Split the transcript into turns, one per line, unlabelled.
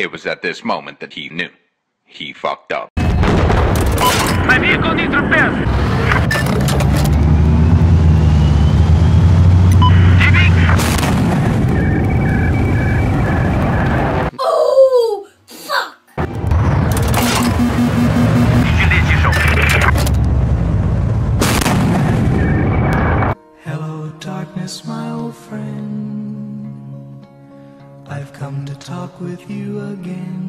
It was at this moment that he knew. He fucked up.
My vehicle needs repairs.
Oh, fuck.
Hello, darkness, my old friend. I've come to talk with you again.